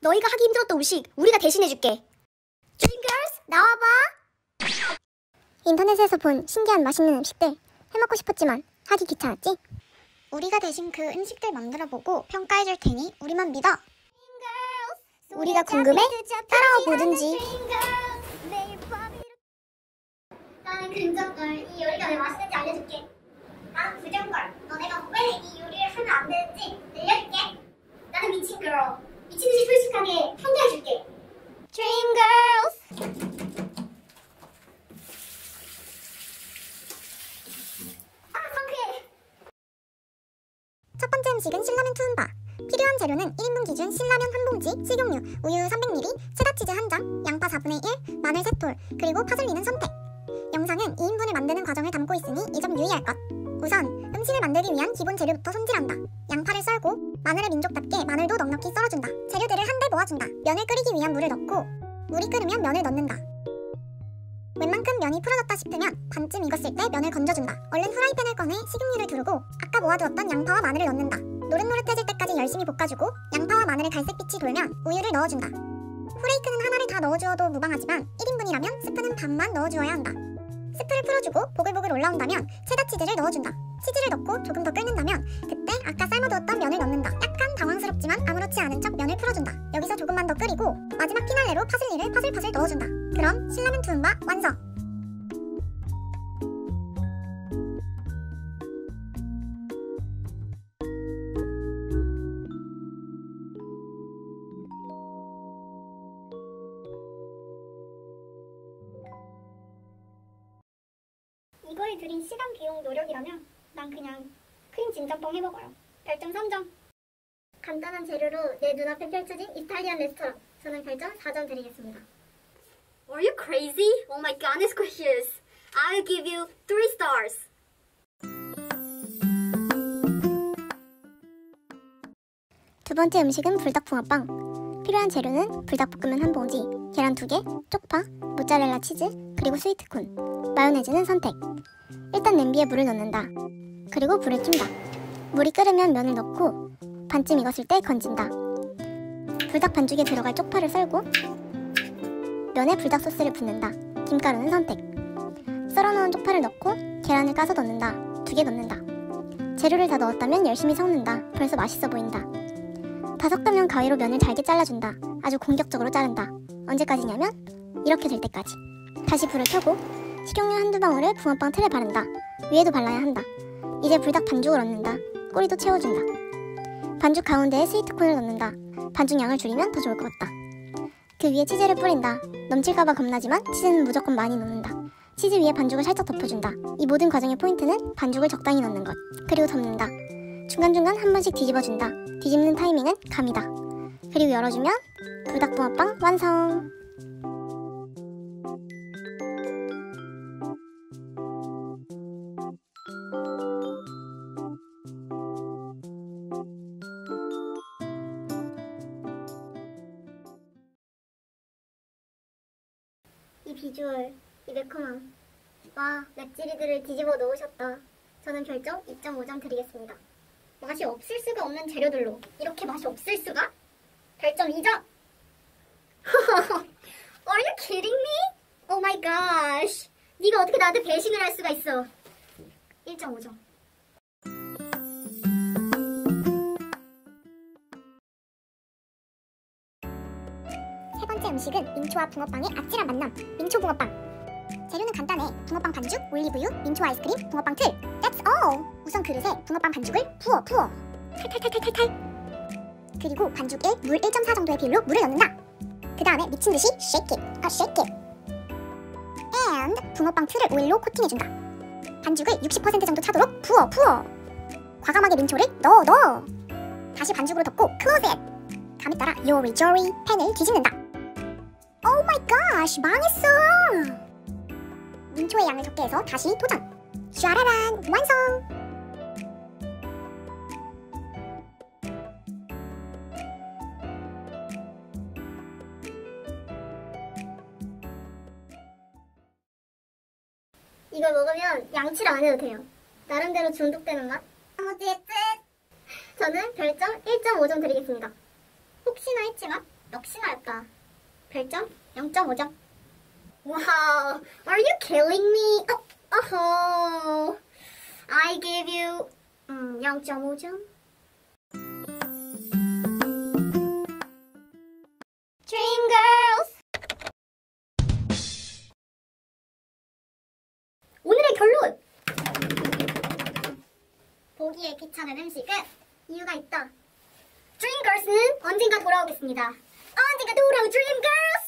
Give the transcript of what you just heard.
너희가 하기 힘들었던 음식 우리가 대신해줄게. Dreamgirls 나와봐. 인터넷에서 본 신기한 맛있는 음식들 해먹고 싶었지만 하기 귀찮았지? 우리가 대신 그 음식들 만들어보고 평가해줄 테니 우리만 믿어. 우리가 궁금해? 따라와 보든지. 나는 긍정걸 이 요리가 왜 맛있는지 알려줄게. 나는 부정걸 너네가 왜 이 요리를 하면 안 되는지 알려줄게. 나는 미친 걸 미친 듯이 솔직하게 평가해줄게. Dream Girls. 아 상쾌해. 첫 번째 음식은 신라면 투움바. 필요한 재료는 1인분 기준 신라면 한 봉지, 식용유, 우유 300ml, 체다치즈 1장, 양파 4분의 1, 마늘 3톨, 그리고 파슬리는 선택. 영상은 2인분을 만드는 과정을 담고 있으니 이 점 유의할 것. 우선 음식을 만들기 위한 기본 재료부터 손질한다. 양파를 썰고 마늘의 민족답게 마늘도 넉넉히 썰어준다. 재료들을 한데 모아준다. 면을 끓이기 위한 물을 넣고 물이 끓으면 면을 넣는다. 웬만큼 면이 풀어졌다 싶으면 반쯤 익었을 때 면을 건져준다. 얼른 후라이팬을 꺼내 식용유를 두르고 아까 모아두었던 양파와 마늘을 넣는다. 노릇노릇해질 때까지 열심히 볶아주고 양파와 마늘의 갈색빛이 돌면 우유를 넣어준다. 후레이크는 하나를 다 넣어주어도 무방하지만 1인분이라면 스프는 반만 넣어주어야 한다. 스프를 풀어주고 보글보글 올라온다면 체다 치즈를 넣어준다. 치즈를 넣고 조금 더 끓는다면 그때 아까 삶아두었던 면을 넣는다. 약간 당황스럽지만 아무렇지 않은 척 면을 풀어준다. 여기서 조금만 더 끓이고 마지막 피날레로 파슬리를 파슬파슬 넣어준다. 그럼 신라면 투움바 완성! 들인 시간, 비용, 노력이라면 난 그냥 크림 진짬뽕 해먹어요. 별점 3점. 간단한 재료로 내 눈앞에 펼쳐진 이탈리안 레스토랑. 저는 별점 4점 드리겠습니다. Are you crazy? Oh my god, it's gracious. I'll give you three stars. 두 번째 음식은 불닭붕어빵. 필요한 재료는 불닭볶음면 한 봉지, 계란 두 개, 쪽파, 모짜렐라 치즈, 그리고 스위트콘. 마요네즈는 선택. 일단 냄비에 물을 넣는다. 그리고 불을 킨다. 물이 끓으면 면을 넣고 반쯤 익었을 때 건진다. 불닭 반죽에 들어갈 쪽파를 썰고 면에 불닭 소스를 붓는다. 김가루는 선택. 썰어놓은 쪽파를 넣고 계란을 까서 넣는다. 두 개 넣는다. 재료를 다 넣었다면 열심히 섞는다. 벌써 맛있어 보인다. 다 섞으면 가위로 면을 잘게 잘라준다. 아주 공격적으로 자른다. 언제까지냐면 이렇게 될 때까지. 다시 불을 켜고 식용유 한두 방울을 붕어빵 틀에 바른다. 위에도 발라야 한다. 이제 불닭 반죽을 넣는다. 꼬리도 채워준다. 반죽 가운데에 스위트콘을 넣는다. 반죽 양을 줄이면 더 좋을 것 같다. 그 위에 치즈를 뿌린다. 넘칠까봐 겁나지만 치즈는 무조건 많이 넣는다. 치즈 위에 반죽을 살짝 덮어준다. 이 모든 과정의 포인트는 반죽을 적당히 넣는 것. 그리고 덮는다. 중간중간 한 번씩 뒤집어준다. 뒤집는 타이밍은 감이다. 그리고 열어주면 불닭 붕어빵 완성! 이 비주얼, 이 매콤함. 와, 맵찔이들을 뒤집어 놓으셨다. 저는 별점 2.5점 드리겠습니다. 맛이 없을 수가 없는 재료들로 이렇게 맛이 없을 수가? 별점 2점! Are you kidding me? Oh my gosh. 네가 어떻게 나한테 배신을 할 수가 있어. 1.5점. 음식은 민초와 붕어빵의 아찔한 만남, 민초 붕어빵. 재료는 간단해. 붕어빵 반죽, 올리브유, 민초 아이스크림, 붕어빵 틀. That's all. 우선 그릇에 붕어빵 반죽을 부어 부어. 탈탈탈탈탈탈. 그리고 반죽에 물 1.4 정도의 비율로 물을 넣는다. 그 다음에 미친 듯이 shake it, 아 shake it. And 붕어빵 틀을 오일로 코팅해준다. 반죽을 60% 정도 차도록 부어 부어. 과감하게 민초를 넣어 넣어. 다시 반죽으로 덮고 close it. 감에 따라 요리조리 팬을 뒤집는다. Oh my god 망했어. 민초의 양을 적게 해서 다시 도전. 샤라란 완성. 이걸 먹으면 양치를 안 해도 돼요. 나름대로 중독되는 맛? 어쨌든 저는 별점 1.5점 드리겠습니다. 혹시나 했지만 역시나 였다. 별점 0.5점. Wow, are you killing me? Oh, oh. I give you 음, 0.5점. Dreamgirls. 오늘의 결론. 보기에 귀찮은 음식은 이유가 있다. Dreamgirls는 언젠가 돌아오겠습니다. on, think I do, dream girls.